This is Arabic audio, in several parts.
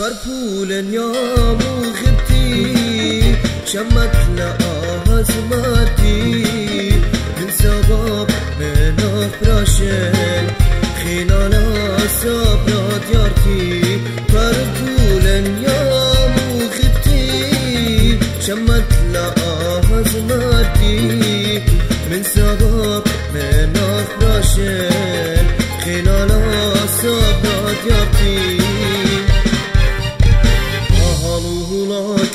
فرفولا يا مغتي شمت لقاها زماتي من سباب من افراشل خلال صبرات يارتي فرفولا يا مغتي شمت لقاها زماتي من سباب من افراشل خلال صبرات يارتي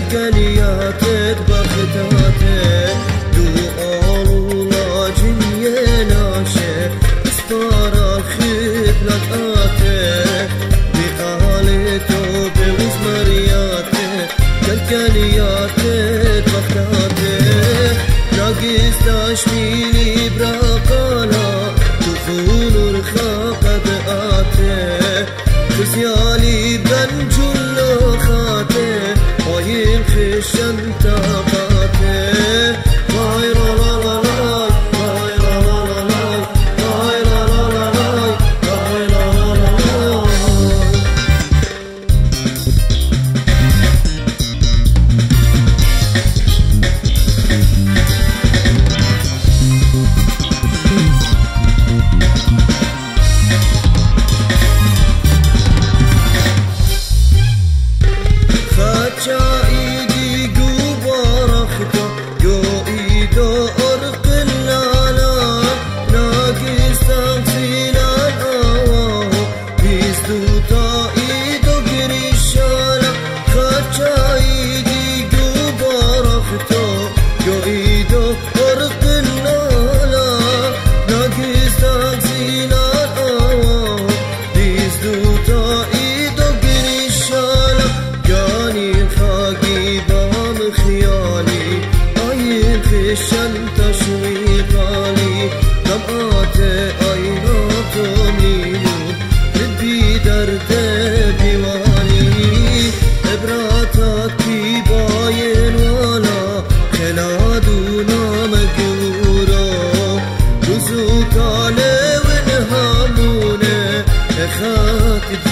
القليات ساعته آینو تو میمون بی درد بیمانی عبراتات بی باین والا خلا دونا مگورا بزو کاله و نهامونه. خاک